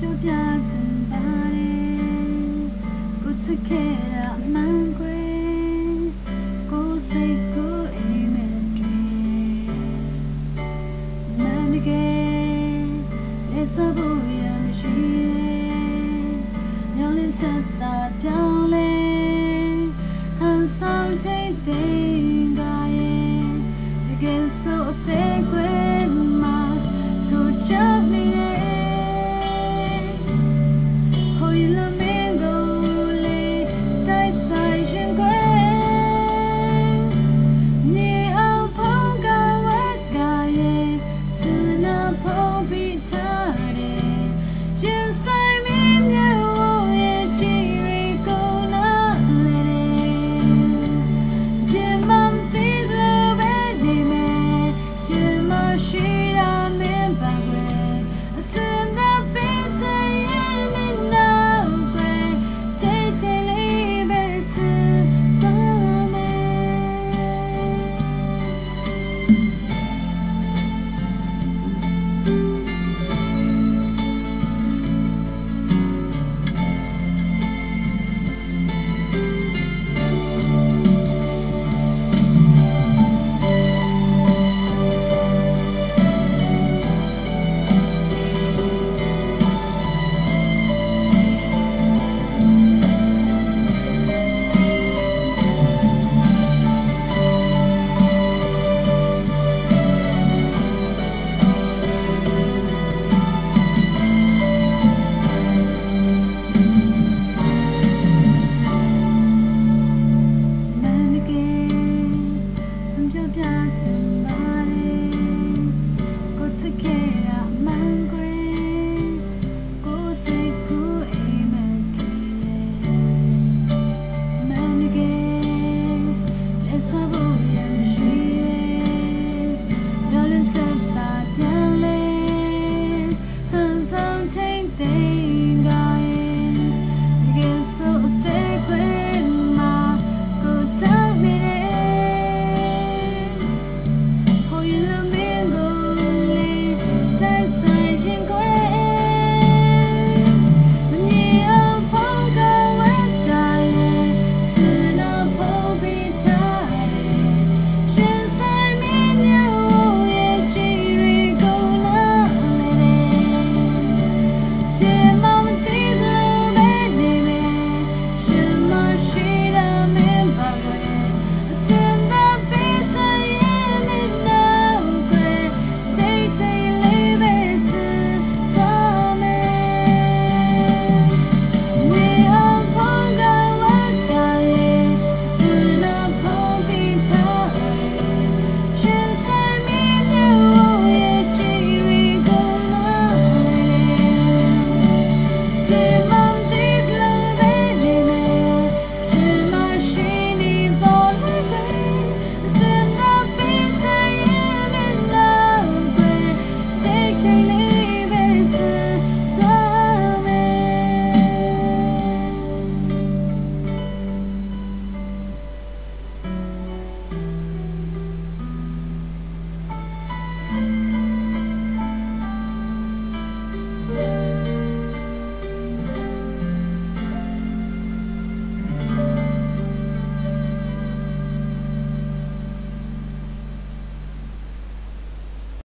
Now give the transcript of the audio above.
ပြောပြချင်ပါတယ်ကိုချစ်ခဲ့တာမှန်ကွယ်ကိုစိတ်ကိုအိမ်မက်တွေမန်ကဲလက်စဖို့ရမရှိညလုံးချက်တာပြောင်းလဲ I'm so take thing I am again so thick with